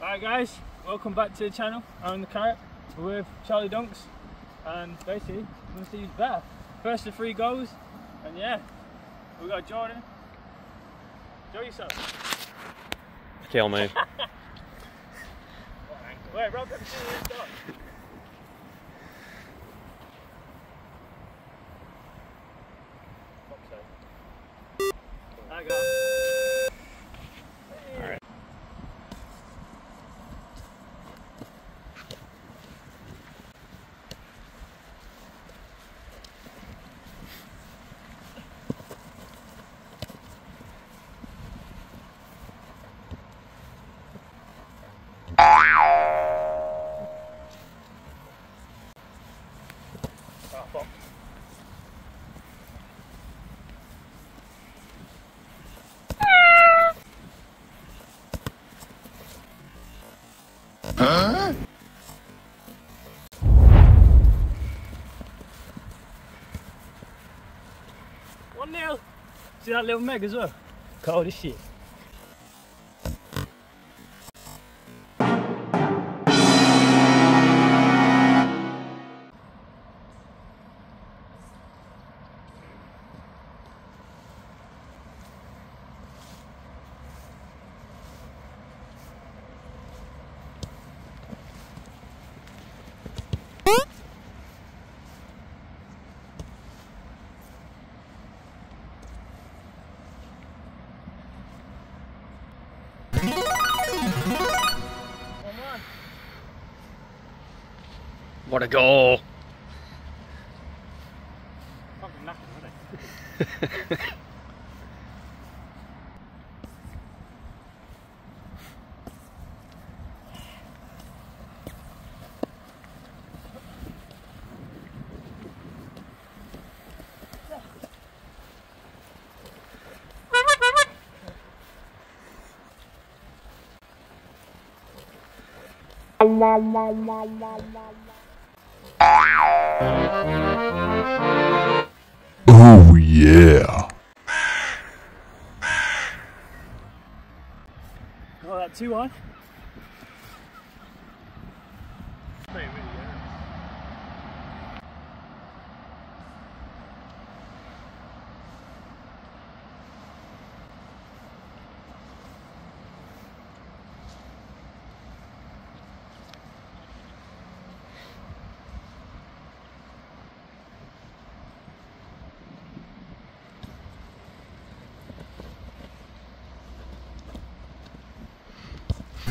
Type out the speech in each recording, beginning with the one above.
Alright guys, welcome back to the channel. I'm the carrot. We're with Charlie Dunks and basically we're going to see who's better. First to three goals and yeah, we got Jordan. Show yourself. Kill me. Wait, rock Ah, fuck. One nil. See that little meg as well? Cold as shit. What a goal! Fucking knackered, wasn't it? Oh yeah. Got that two on.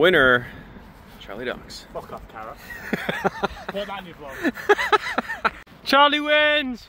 Winner, Charlie Dunks. Fuck off, carrot. Put that in your vlog. Charlie wins!